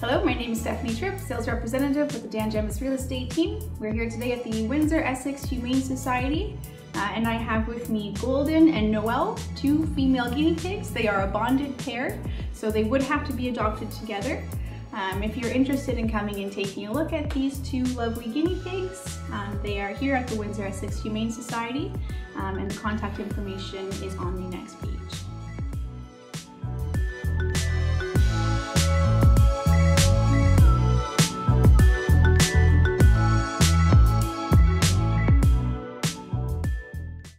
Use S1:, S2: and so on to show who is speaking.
S1: Hello, my name is Stephanie Tripp, sales representative with the Dan Gemus Real Estate team. We're here today at the Windsor Essex Humane Society, uh, and I have with me Golden and Noel, two female guinea pigs. They are a bonded pair, so they would have to be adopted together. Um, if you're interested in coming and taking a look at these two lovely guinea pigs, um, they are here at the Windsor Essex Humane Society, um, and the contact information is on the.